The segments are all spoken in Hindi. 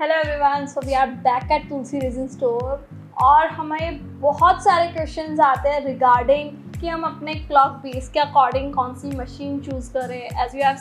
Hello everyone so we are back at Tulsi resin store और हमें बहुत सारे क्वेश्चन आते हैं रिगार्डिंग कि हम अपने क्लॉक बेस के अकॉर्डिंग कौन सी मशीन चूज़ करें। As you have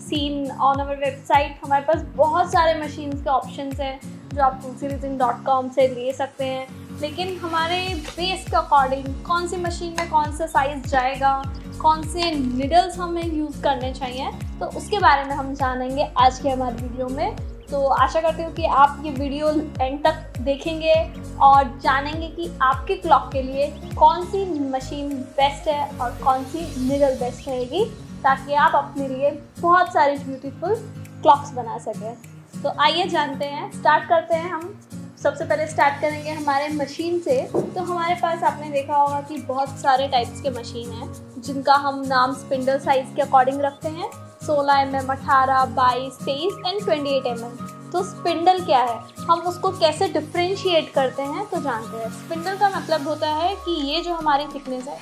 seen on our website हमारे पास बहुत सारे मशीन के ऑप्शन हैं जो आप तुलसी रेजन डॉट कॉम से ले सकते हैं। लेकिन हमारे बेस के अकॉर्डिंग कौन सी मशीन में कौन सा साइज़ जाएगा, कौन से निडल्स हमें यूज़ करने चाहिए तो उसके बारे में हम जानेंगे आज के हमारे वीडियो में। तो आशा करती हूँ कि आप ये वीडियो एंड तक देखेंगे और जानेंगे कि आपके क्लॉक के लिए कौन सी मशीन बेस्ट है और कौन सी निडल बेस्ट रहेगी, ताकि आप अपने लिए बहुत सारे ब्यूटीफुल क्लॉक्स बना सकें। तो आइए जानते हैं स्टार्ट करते हैं हम। सबसे पहले स्टार्ट करेंगे हमारे मशीन से। तो हमारे पास आपने देखा होगा कि बहुत सारे टाइप्स के मशीन हैं, जिनका हम नाम स्पिंडल साइज़ के अकॉर्डिंग रखते हैं। 16 एम एम अठारह, बाईस, तेईस and twenty eight M M तो स्पिंडल क्या है? हम उसको कैसे डिफ्रेंशिएट करते हैं तो जानते हैं। स्पिंडल का मतलब होता है कि ये जो हमारी थिकनेस है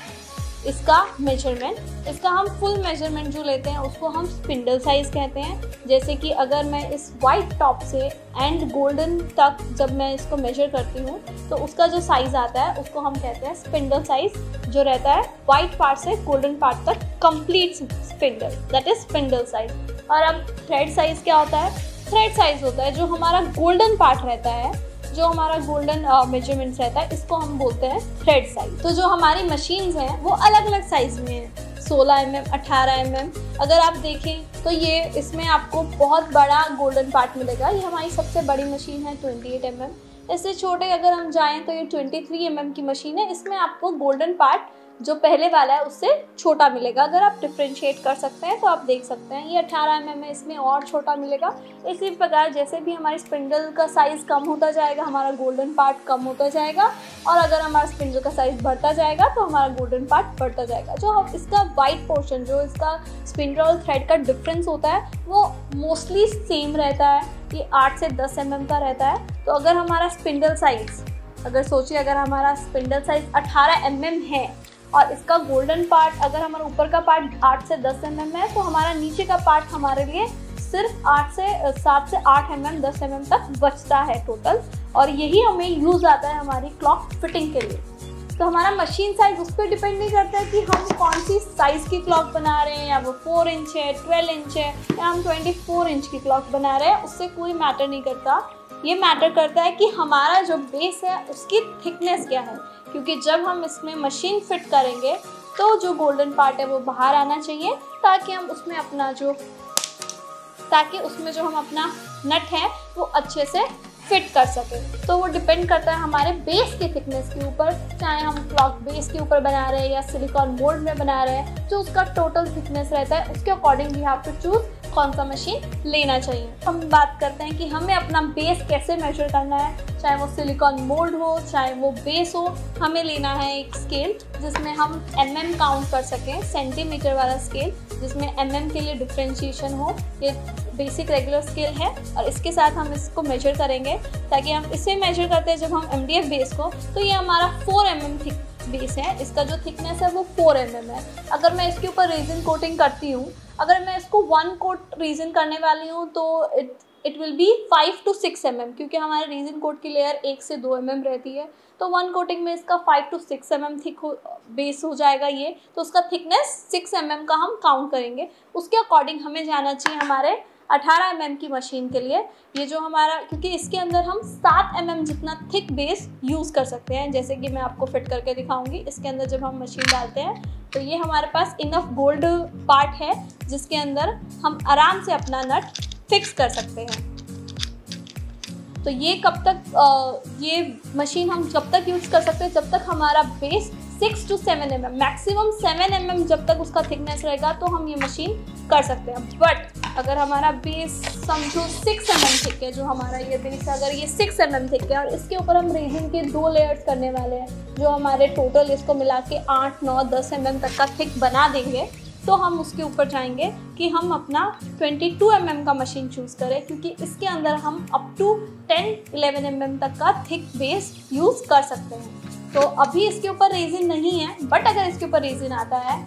इसका मेज़रमेंट इसका हम फुल मेज़रमेंट जो लेते हैं, उसको हम स्पिंडल साइज़ कहते हैं। जैसे कि अगर मैं इस वाइट टॉप से एंड गोल्डन तक जब मैं इसको मेजर करती हूँ तो उसका जो साइज़ आता है, उसको हम कहते हैं स्पिंडल साइज़ जो रहता है वाइट पार्ट से गोल्डन पार्ट तक complete spindle that is spindle size और अब थ्रेड साइज़ क्या होता है? थ्रेड साइज़ होता है जो हमारा गोल्डन पार्ट रहता है जो हमारा गोल्डन मेज़रमेंट रहता है, इसको हम बोलते हैं थ्रेड साइज़ तो जो हमारी मशीन हैं, वो अलग अलग साइज़ में है. सोलह एम एम अठारह एम एम अगर आप देखें तो ये इसमें आपको बहुत बड़ा गोल्डन पार्ट मिलेगा. ये हमारी सबसे बड़ी मशीन है ट्वेंटी एट एम एम इससे छोटे अगर हम जाएँ तो ये ट्वेंटी थ्री एम एम की मशीन है. इसमें आपको गोल्डन पार्ट जो पहले वाला है, उससे छोटा मिलेगा। अगर आप डिफ्रेंशिएट कर सकते हैं तो आप देख सकते हैं। ये अठारह एम है इसमें और छोटा मिलेगा। इसी प्रकार, जैसे भी हमारी स्पिंडल का साइज़ कम होता जाएगा, हमारा गोल्डन पार्ट कम होता जाएगा। और अगर हमारा स्पिंडल का साइज़ बढ़ता जाएगा तो हमारा गोल्डन पार्ट बढ़ता जाएगा। जो हम, इसका वाइट पोर्शन जो इसका स्पिंडल और थ्रेड का डिफरेंस होता है, वो मोस्टली सेम रहता है। ये आठ से दस एम mm का रहता है। तो अगर हमारा स्पिंडल साइज़ अगर सोचिए, अगर हमारा स्पिंडल साइज़ 18 एम mm है और इसका गोल्डन पार्ट अगर हमारा ऊपर का पार्ट आठ से दस एम mm है तो हमारा नीचे का पार्ट हमारे लिए सिर्फ़ आठ से, सात से आठ एम एम दस एम एम तक बचता है टोटल और यही हमें यूज़ आता है हमारी क्लॉक फिटिंग के लिए। तो हमारा मशीन साइज़ उस पर डिपेंड नहीं करता है कि हम कौन सी साइज़ की क्लॉक बना रहे हैं, या वो फोर इंच है ट्वेल्व इंच है, या हम ट्वेंटी फोर इंच की क्लॉक बना रहे हैं, उससे कोई मैटर नहीं करता। ये मैटर करता है कि हमारा जो बेस है, उसकी थिकनेस क्या है। क्योंकि जब हम इसमें मशीन फिट करेंगे तो जो गोल्डन पार्ट है, वो बाहर आना चाहिए, ताकि हम उसमें अपना जो, ताकि उसमें जो हम अपना नट है, वो अच्छे से फिट कर सके। तो वो डिपेंड करता है हमारे बेस की थिकनेस के ऊपर, चाहे हम क्लॉक बेस के ऊपर बना रहे हैं या सिलिकॉन मोल्ड में बना रहे हैं जो उसका टोटल थिकनेस रहता है। उसके according we have to choose कौन सा मशीन लेना चाहिए। हम बात करते हैं कि हमें अपना बेस कैसे मेजर करना है। चाहे वो सिलिकॉन मोल्ड हो, चाहे वो बेस हो, हमें लेना है एक स्केल जिसमें हम एम mm काउंट कर सकें सेंटीमीटर वाला स्केल जिसमें एम mm के लिए डिफ्रेंशिएशन हो। ये बेसिक रेगुलर स्केल है और इसके साथ हम इसको मेजर करेंगे ताकि हम इसे मेजर करते हैं जब हम एमडीएफ बेस को। तो ये हमारा four M M thick base है। इसका जो थिकनेस है वो फोर एम mm है। अगर मैं इसके ऊपर रेजिन कोटिंग करती हूँ अगर मैं इसको वन कोट रीजन करने वाली हूँ तो it it will be five to six M M क्योंकि हमारे रीजन कोट की लेयर एक से दो एम एम रहती है। तो वन कोटिंग में इसका five to six M M thick हो बेस हो जाएगा ये। तो उसका थिकनेस सिक्स एम एम का हम काउंट करेंगे। उसके अकॉर्डिंग हमें जाना चाहिए हमारे 18 एम की मशीन के लिए ये जो हमारा क्योंकि इसके अंदर हम 7 एम mm जितना थिक बेस यूज़ कर सकते हैं जैसे कि मैं आपको फिट करके दिखाऊँगी इसके अंदर जब हम मशीन डालते हैं तो ये हमारे पास इनफ गोल्ड पार्ट है जिसके अंदर हम आराम से अपना नट फिक्स कर सकते हैं। तो ये कब तक आ, ये मशीन हम जब तक यूज़ कर सकते हैं जब तक हमारा base six to seven M M maximum seven M M जब तक उसका थिकनेस रहेगा तो हम ये मशीन कर सकते हैं। बट अगर हमारा बेस समझो सिक्स एम एम थिक है, जो हमारा ये बेस है, अगर ये सिक्स एम एम थिक है, और इसके ऊपर हम रेजिन के दो लेयर्स करने वाले हैं, जो हमारे टोटल इसको मिला के आठ, नौ, दस एम एम तक का थिक बना देंगे तो हम उसके ऊपर जाएँगे कि हम अपना 22 टू mm का मशीन चूज़ करें, क्योंकि इसके अंदर हम अप टू 10 11 mm तक का थिक बेस यूज़ कर सकते हैं। तो अभी इसके ऊपर रेजिन नहीं है बट अगर इसके ऊपर रेजिन आता है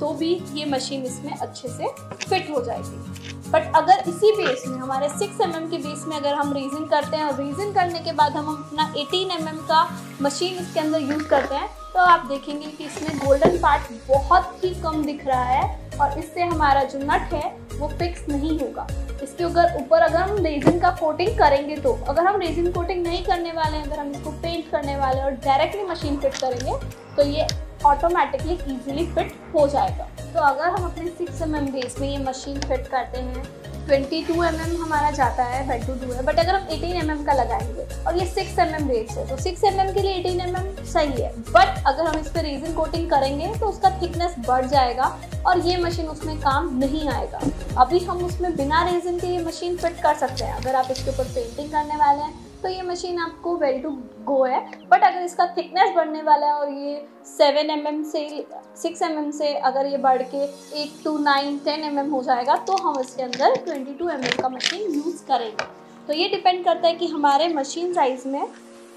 तो भी ये मशीन इसमें अच्छे से फिट हो जाएगी। बट अगर इसी बेस में, हमारे 6 एम mm के बेस में अगर हम रीजन करते हैं और रीजन करने के बाद हम अपना 18 एम mm का मशीन इसके अंदर यूज़ करते हैं तो आप देखेंगे कि इसमें गोल्डन पार्ट बहुत ही कम दिख रहा है और इससे हमारा जो नट है, वो फिक्स नहीं होगा। इसके अगर ऊपर अगर हम रेजिन का कोटिंग करेंगे तो अगर हम रेजिन कोटिंग नहीं करने वाले हैं, अगर हम इसको पेंट करने वाले और डायरेक्टली मशीन फिट करेंगे तो ये ऑटोमेटिकली इजीली फिट हो जाएगा। तो अगर हम अपने सिक्स एम एम बेस में ये मशीन फिट करते हैं ट्वेंटी टू एम एम हमारा जाता है बेड टू टू है बट अगर हम एटीन एम एम का लगाएँगे और ये सिक्स एम एम बेस है तो सिक्स एम एम के लिए एटीन एम एम सही है। बट अगर हम इस पर रेजिन कोटिंग करेंगे तो उसका थिकनेस बढ़ जाएगा और ये मशीन उसमें काम नहीं आएगा। अभी हम उसमें बिना रेजिन के ये मशीन फिट कर सकते हैं। अगर आप इसके ऊपर पेंटिंग करने वाले हैं तो ये मशीन आपको वेल टू गो है। बट अगर इसका थिकनेस बढ़ने वाला है और ये सेवन एम mm से सिक्स एम mm से अगर ये बढ़ के eight to nine ten M mm हो जाएगा तो हम इसके अंदर ट्वेंटी टू एम का मशीन यूज़ करेंगे। तो ये डिपेंड करता है कि हमारे मशीन साइज़ में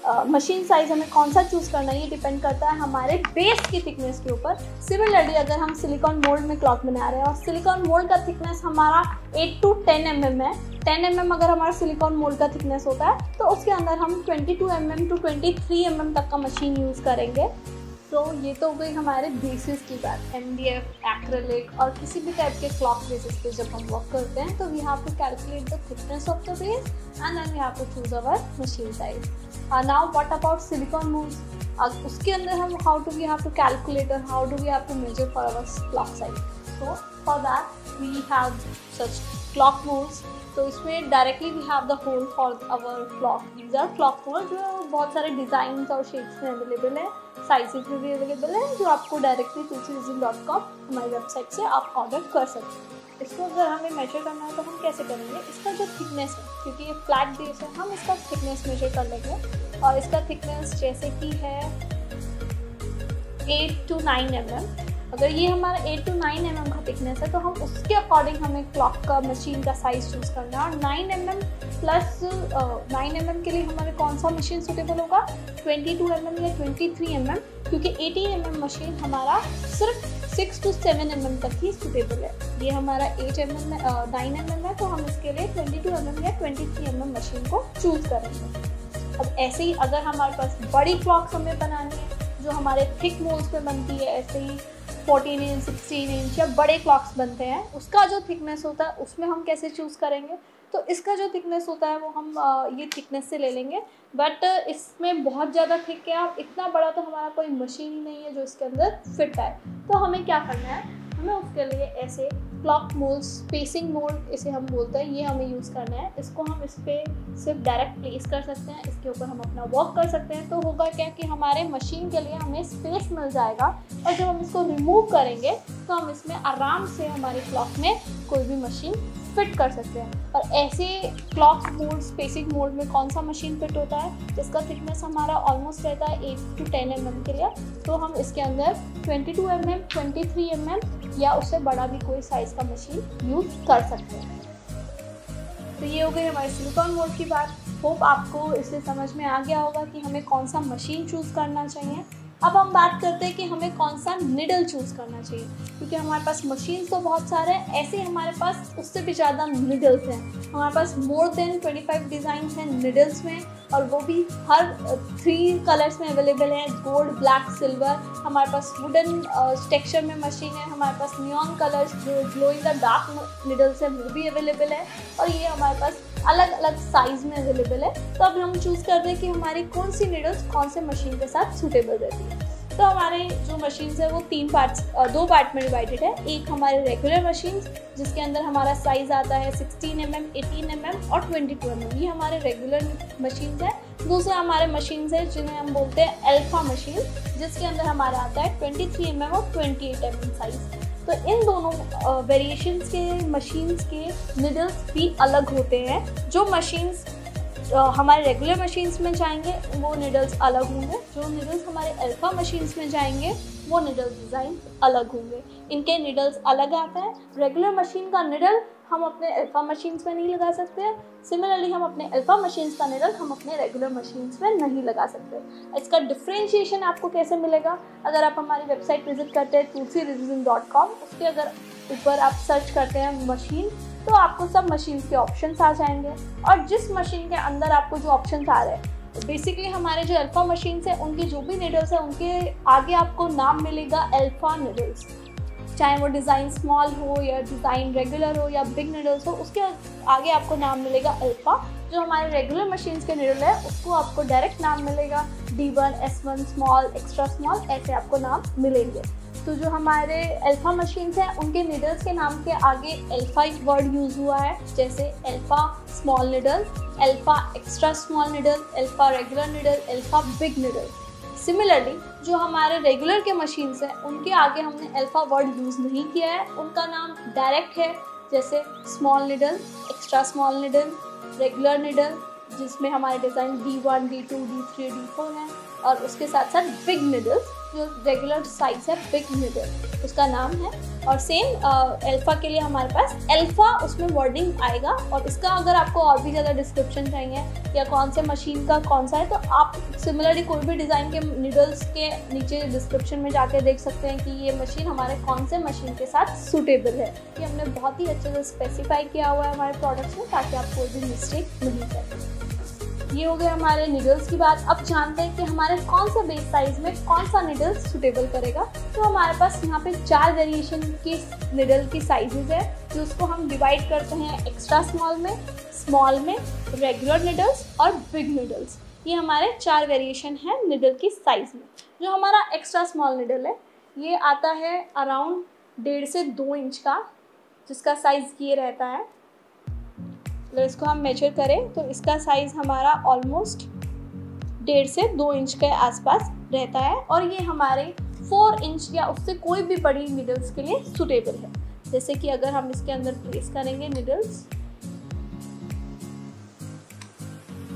मशीन साइज़ हमें कौन सा चूज़ करना है, ये डिपेंड करता है हमारे बेस की थिकनेस के ऊपर। सिमिलरली अगर हम सिलिकॉन मोल्ड में क्लॉथ बना रहे हैं और सिलिकॉन मोल्ड का थिकनेस हमारा 8 टू 10 एम mm है। 10 एम mm अगर हमारा सिलिकॉन मोल्ड का थिकनेस होता है तो उसके अंदर हम 22 two mm to 23 M mm तक का मशीन यूज़ करेंगे। तो ये तो हो गई हमारे बेसिस की बात एम डी एफ़ एक्रेलिक और किसी भी टाइप के क्लॉक बेसिस पे जब हम वर्क करते हैं तो we have to calculate the thickness of the base and then we have to choose our machine size now what about silicone moulds उसके अंदर हम how to we have to calculate और how do we have to measure for our clock size so for that we have such clock moulds तो इसमें directly we have the hole for our clock these are clock mould जो बहुत सारे डिज़ाइन और शेप्स में अवेलेबल है। साइजेस में भी अवेलेबल है, जो आपको डायरेक्टली तुलसी डॉट कॉम हमारी वेबसाइट से आप ऑर्डर कर सकते हैं। इसको अगर हमें मेजर करना है तो हम कैसे करेंगे? इसका जो थिकनेस है, क्योंकि ये फ्लैट बेस है, हम इसका थिकनेस मेजर कर लेंगे। और इसका थिकनेस जैसे कि है eight to nine M M अगर ये हमारा एट टू नाइन एम का थिकनेस है तो हम उसके अकॉर्डिंग हमें क्लॉक का मशीन का साइज़ चूज़ करना है। और nine M M plus nine M के लिए हमारे कौन सा मशीन सुटेबल होगा? ट्वेंटी टू एम या ट्वेंटी थ्री एम क्योंकि एटीन एम एम मशीन हमारा सिर्फ़ six to seven M M तक ही सुटेबल है। ये हमारा eight M M nine M है तो हम इसके लिए ट्वेंटी टू एम या ट्वेंटी थ्री एम मशीन को चूज़ करेंगे। अब ऐसे ही अगर हमारे पास बड़ी क्लॉक्स हमें बनानी है, जो हमारे थिक मोल्स पे बनती है, ऐसे ही फोर्टीन इंच सिक्सटीन इंच या बड़े क्लॉक्स बनते हैं, उसका जो थिकनेस होता है, उसमें हम कैसे चूज़ करेंगे? तो इसका जो थिकनेस होता है, वो हम ये थिकनेस से ले लेंगे। बट इसमें बहुत ज़्यादा थिक है इतना बड़ा तो हमारा कोई मशीन ही नहीं है जो इसके अंदर फिट है। तो हमें क्या करना है? हमें उसके लिए ऐसे क्लॉक मोल्ड स्पेसिंग मोल्ड इसे हम बोलते हैं, ये हमें यूज़ करना है। इसको हम इस पर सिर्फ़ डायरेक्ट प्लेस कर सकते हैं, इसके ऊपर हम अपना वर्क कर सकते हैं। तो होगा क्या कि हमारे मशीन के लिए हमें स्पेस मिल जाएगा और जब हम इसको रिमूव करेंगे तो हम इसमें आराम से हमारी क्लॉक में कोई भी मशीन फिट कर सकते हैं। और ऐसे क्लॉक मोड स्पेसिक मोड में कौन सा मशीन फिट होता है, जिसका थिकनेस हमारा ऑलमोस्ट रहता है एट टू टेन एम के लिए तो हम इसके अंदर twenty two M M twenty three M M या उससे बड़ा भी कोई साइज़ का मशीन यूज़ कर सकते हैं। तो ये हो गई हमारे सिलिकॉन मोड की बात। होप आपको इससे समझ में आ गया होगा कि हमें कौन सा मशीन चूज़ करना चाहिए। अब हम बात करते हैं कि हमें कौन सा निडल चूज़ करना चाहिए, क्योंकि हमारे पास मशीन तो बहुत सारे हैं, ऐसे हमारे पास उससे भी ज़्यादा निडल्स हैं। हमारे पास मोर देन 25 डिज़ाइन हैं निडल्स में, और वो भी हर थ्री कलर्स में अवेलेबल है गोल्ड ब्लैक सिल्वर हमारे पास वुडन टेक्सचर में मशीन है, हमारे पास न्यून कलर्स जो ग्लोइंग द डार्क निडल्स हैं, वो भी अवेलेबल है। और ये हमारे पास अलग अलग साइज़ में अवेलेबल है तो अब हम चूज़ कर दें कि हमारी कौन सी नीडल्स कौन से मशीन के साथ सूटेबल रहती है। तो हमारे जो मशीन्स है, वो तीन पार्ट्स दो पार्ट में डिवाइडेड है। एक हमारे रेगुलर मशीन जिसके अंदर हमारा साइज़ आता है 16 M M eighteen M M और 22 एम एम ये हमारे रेगुलर मशीन्स है। दूसरे हमारे मशीन्स है, जिन्हें हम बोलते हैं एल्फा मशीन जिसके अंदर हमारा आता है 23 एम एम और 28 एम एम साइज़ तो इन दोनों वेरिएशंस के मशीन्स के निडल्स भी अलग होते हैं। जो मशीन्स हमारे रेगुलर मशीन्स में जाएँगे, वो निडल्स अलग होंगे। जो निडल्स हमारे अल्फ़ा मशीन्स में जाएँगे, वो निडल्स डिज़ाइन अलग होंगे। इनके निडल्स अलग आता है। रेगुलर मशीन का निडल हम अपने अल्फ़ा मशीन्स में नहीं लगा सकते सिमिलरली हम अपने अल्फ़ा मशीन्स का निडल हम अपने रेगुलर मशीन्स में नहीं लगा सकते। इसका डिफ्रेंशिएशन आपको कैसे मिलेगा? अगर आप हमारी वेबसाइट विज़िट करते हैं तुलसी डॉट कॉम उसके अगर ऊपर आप सर्च करते हैं मशीन तो आपको सब मशीन के ऑप्शन आ जाएँगे। और जिस मशीन के अंदर आपको जो ऑप्शन आ रहे हैं बेसिकली हमारे जो अल्फ़ा मशीन्स हैं, उनके जो भी निडल्स हैं, उनके आगे आपको नाम मिलेगा अल्फ़ा निडल्स चाहे वो डिज़ाइन स्मॉल हो या डिज़ाइन रेगुलर हो या बिग निडल्स हो, उसके आगे आपको नाम मिलेगा अल्फ़ा जो हमारे रेगुलर मशीन्स के निडल है, उसको आपको डायरेक्ट नाम मिलेगा D one S one small extra small ऐसे आपको नाम मिलेंगे। तो जो हमारे अल्फ़ा मशीन्स हैं, उनके निडल्स के नाम के आगे अल्फ़ा वर्ड यूज़ हुआ है, जैसे alpha small needle alpha extra small needle alpha regular needle alpha big needle similarly जो हमारे रेगुलर के मशीन्स हैं, उनके आगे हमने अल्फ़ा वर्ड यूज़ नहीं किया है। उनका नाम डायरेक्ट है, जैसे small needle extra small needle regular needle जिसमें हमारे design D one D two D three D four हैं, और उसके साथ साथ बिग निडल्स जो रेगुलर साइज़ है बिग निडल उसका नाम है। और सेम अल्फ़ा के लिए हमारे पास अल्फ़ा उसमें वर्डिंग आएगा। और इसका अगर आपको और भी ज़्यादा डिस्क्रिप्शन चाहिए या कौन से मशीन का कौन सा है तो आप सिमिलरली कोई भी डिज़ाइन के निडल्स के नीचे डिस्क्रिप्शन में जाके देख सकते हैं कि ये मशीन हमारे कौन से मशीन के साथ सूटेबल है। ये हमने बहुत ही अच्छे से स्पेसिफाई किया हुआ है हमारे प्रोडक्ट्स में, ताकि आप कोई भी मिस्टेक नहीं करें। ये हो गया हमारे निडल्स की बात। अब जानते हैं कि हमारे कौन सा बेस साइज़ में कौन सा निडल्स सुटेबल करेगा। तो हमारे पास यहाँ पे चार वेरिएशन की निडल की साइजेस है, जो उसको हम डिवाइड करते हैं एक्स्ट्रा स्मॉल में स्मॉल में रेगुलर निडल्स और बिग निडल्स ये हमारे चार वेरिएशन है निडल की साइज़ में। जो हमारा एक्स्ट्रा स्मॉल निडल है, ये आता है अराउंड डेढ़ से दो इंच का, जिसका साइज़ ये रहता है। अगर इसको हम मेजर करें तो इसका साइज़ हमारा ऑलमोस्ट डेढ़ से दो इंच के आसपास रहता है और ये हमारे फोर इंच या उससे कोई भी बड़ी निडल्स के लिए सुटेबल है। जैसे कि अगर हम इसके अंदर प्लेस करेंगे निडल्स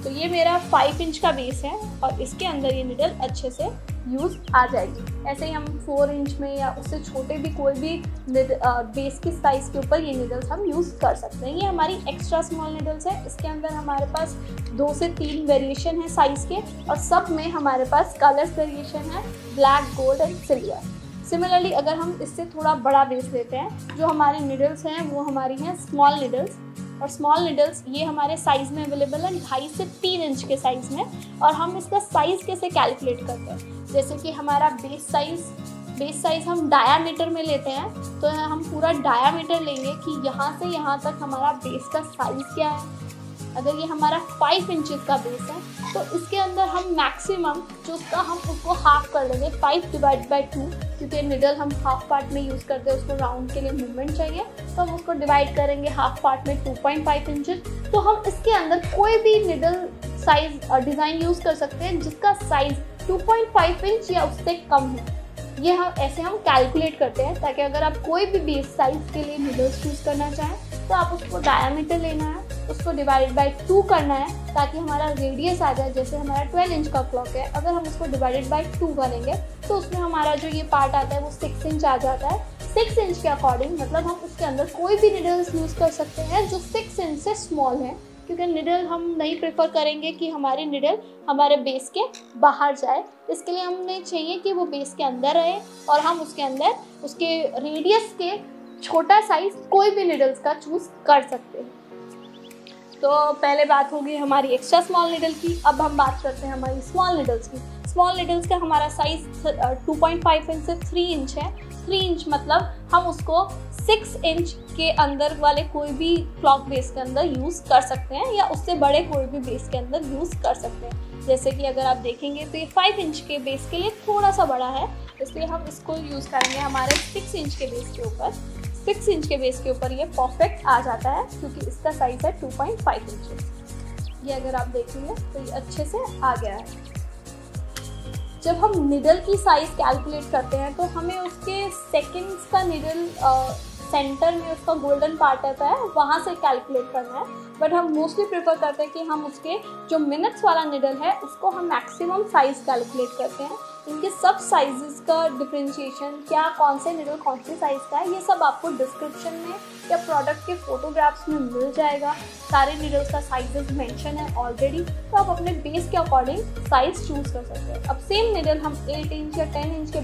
तो ये मेरा फाइव इंच का बेस है और इसके अंदर ये निडल अच्छे से यूज़ आ जाएगी। ऐसे ही हम फोर इंच में या उससे छोटे भी कोई भी बेस की साइज़ के ऊपर ये निडल्स हम यूज़ कर सकते हैं। ये हमारी एक्स्ट्रा स्मॉल निडल्स है। इसके अंदर हमारे पास दो से तीन वेरिएशन है साइज़ के और सब में हमारे पास कलर्स वेरिएशन है black gold and silver similarly अगर हम इससे थोड़ा बड़ा बेस लेते हैं, जो हमारे निडल्स हैं, वो हमारी हैं स्मॉल निडल्स और स्मॉल नीडल्स ये हमारे साइज़ में अवेलेबल है, ढाई से तीन इंच के साइज़ में। और हम इसका साइज़ कैसे कैलकुलेट करते हैं? जैसे कि हमारा बेस साइज़ बेस साइज़ हम डायामीटर में लेते हैं तो हम पूरा डायामीटर लेंगे कि यहाँ से यहाँ तक हमारा बेस का साइज़ क्या है। अगर ये हमारा फाइव इंचज़ का बेस है तो इसके अंदर हम मैक्सिमम जो उसका हम उसको हाफ़ कर लेंगे फाइव डिवाइड बाई टू क्योंकि निडल हम हाफ़ पार्ट में यूज़ करते हैं, उसको राउंड के लिए मूवमेंट चाहिए तो हम उसको डिवाइड करेंगे हाफ़ पार्ट में टू पॉइंट फाइव इंचज तो हम इसके अंदर कोई भी निडल साइज़ डिज़ाइन यूज़ कर सकते हैं, जिसका साइज़ 2.5 इंच या उससे कम हो। ये हम, ऐसे हम कैलकुलेट करते हैं, ताकि अगर आप कोई भी बेस साइज़ के लिए निडल्स चूज़ करना चाहें तो आप उसको डायामीटर लेना है। उसको डिवाइड बाई टू करना है ताकि हमारा रेडियस आ जाए, जैसे हमारा ट्वेल्व इंच का क्लॉक है। अगर हम उसको डिवाइडेड बाई टू करेंगे तो उसमें हमारा जो ये पार्ट आता है, वो सिक्स इंच आ जाता है। सिक्स इंच के अकॉर्डिंग मतलब हम उसके अंदर कोई भी निडल्स यूज़ कर सकते हैं जो सिक्स इंच से स्मॉल है। क्योंकि निडल हम नहीं प्रेफर करेंगे कि हमारी निडल हमारे बेस के बाहर जाए। इसके लिए हमें चाहिए कि वो बेस के अंदर रहे और हम उसके अंदर उसके रेडियस के छोटा साइज़ कोई भी निडल्स का चूज़ कर सकते हैं। तो पहले बात होगी हमारी एक्स्ट्रा स्मॉल निडल की, अब हम बात करते हैं हमारी स्मॉल निडल्स की। स्मॉल निडल्स का हमारा साइज़ 2.5 इंच से 3 इंच है। 3 इंच मतलब हम उसको 6 इंच के अंदर वाले कोई भी क्लॉक बेस के अंदर यूज़ कर सकते हैं या उससे बड़े कोई भी बेस के अंदर यूज़ कर सकते हैं। जैसे कि अगर आप देखेंगे तो ये 5 इंच के बेस के लिए थोड़ा सा बड़ा है, इसलिए हम इसको यूज़ करेंगे हमारे 6 इंच के बेस के ऊपर। सिक्स इंच के बेस के ऊपर ये परफेक्ट आ जाता है? क्योंकि इसका साइज़ है टू पॉइंट फाइव इंच ये अगर आप देखेंगे तो ये अच्छे से आ गया है। जब हम निडल की साइज़ कैलकुलेट करते हैं तो हमें उसके सेकंड्स का निडल सेंटर में उसका गोल्डन पार्ट रहता है, वहाँ से कैलकुलेट करना है। बट हम मोस्टली प्रेफर करते हैं कि हम उसके जो मिनट्स वाला निडल है, उसको हम मैक्सिमम साइज़ कैलकुलेट करते हैं। इनके सब साइजेस का डिफ्रेंशिएशन क्या कौन से निडल कौन से साइज़ का है, ये सब आपको डिस्क्रिप्शन में या प्रोडक्ट के फोटोग्राफ्स में मिल जाएगा। सारे निडल्स का साइजेस मेंशन है ऑलरेडी तो आप अपने बेस के अकॉर्डिंग साइज़ चूज़ कर सकते हैं। अब सेम निडल हम एट इंच या टेन इंच के